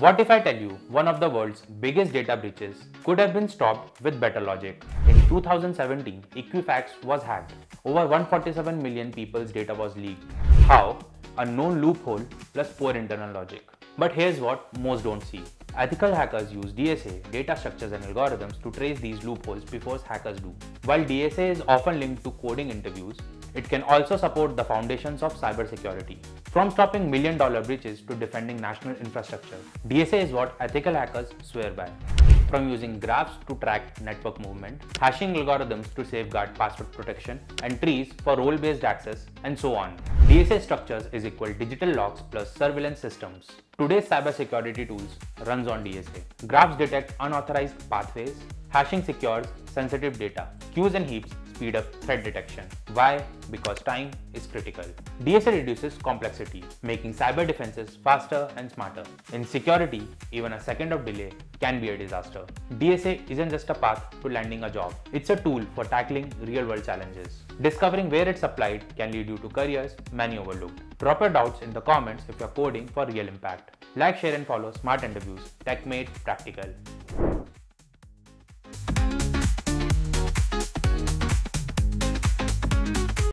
What if I tell you one of the world's biggest data breaches could have been stopped with better logic? In 2017, Equifax was hacked. Over 147 million people's data was leaked. How? A known loophole plus poor internal logic. But here's what most don't see. Ethical hackers use DSA, data structures and algorithms to trace these loopholes before hackers do. While DSA is often linked to coding interviews, it can also support the foundations of cybersecurity. From stopping million dollar breaches to defending national infrastructure, DSA is what ethical hackers swear by. From using graphs to track network movement, hashing algorithms to safeguard password protection, and trees for role-based access, and so on. DSA structures is equal digital logs plus surveillance systems. Today's cybersecurity tools runs on DSA. Graphs detect unauthorized pathways, hashing secures sensitive data, queues and heaps speed up threat detection. Why? Because time is critical. DSA reduces complexity, making cyber defenses faster and smarter. In security, even a second of delay can be a disaster. DSA isn't just a path to landing a job, it's a tool for tackling real world challenges. Discovering where it's applied can lead you to careers many overlooked. Drop your doubts in the comments if you're coding for real impact. Like, share, and follow Smart Interviews, TechMade Practical.